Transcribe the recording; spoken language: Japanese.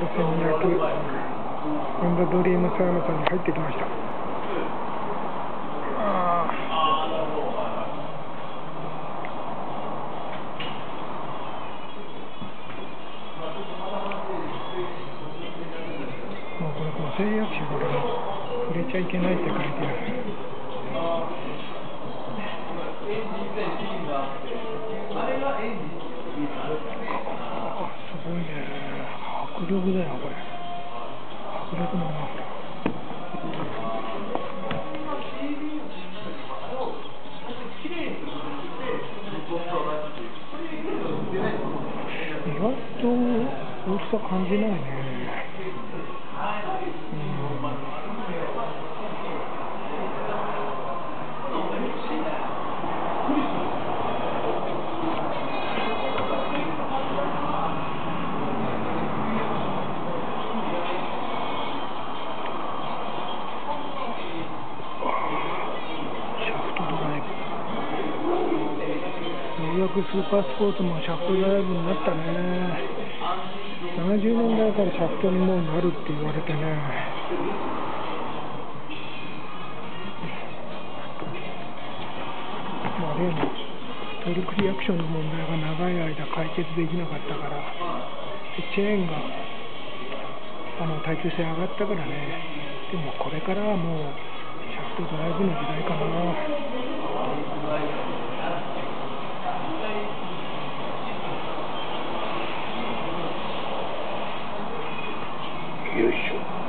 R1200 ホンダドリームサーナさんに入ってきました。もうこれこう制約者だから触れちゃいけないって書いてある。力だよこれ。迫力のマフラー意外と大きさ感じないね。くスーパースポーツもシャフトドライブになったね。70年代からシャフトにもうなるって言われてね。まあ例のトルクリアクションの問題が長い間解決できなかったからチェーンがあの耐久性上がったからね。でもこれからはもうシャフトドライブの時代かな。よいしょ